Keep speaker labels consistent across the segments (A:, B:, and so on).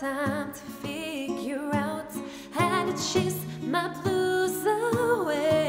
A: time to figure out how to chase my blues away.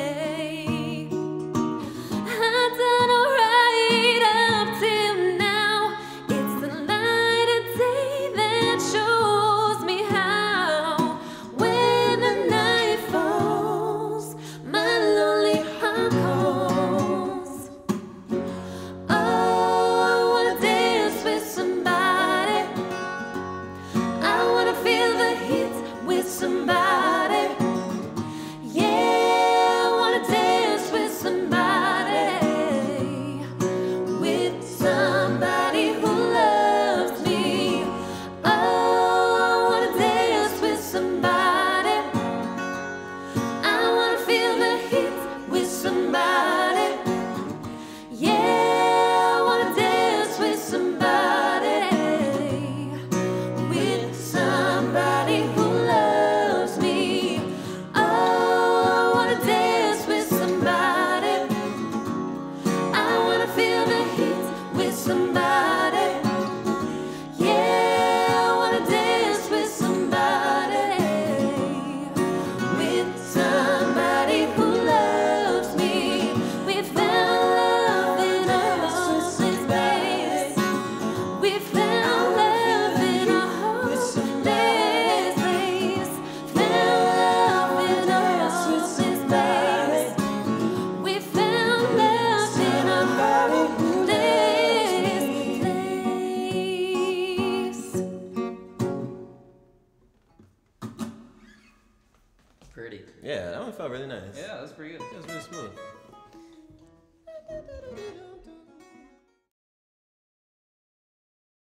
A: Pretty.
B: Yeah, that one felt really nice.
C: Yeah, that was pretty good.
B: It was really smooth.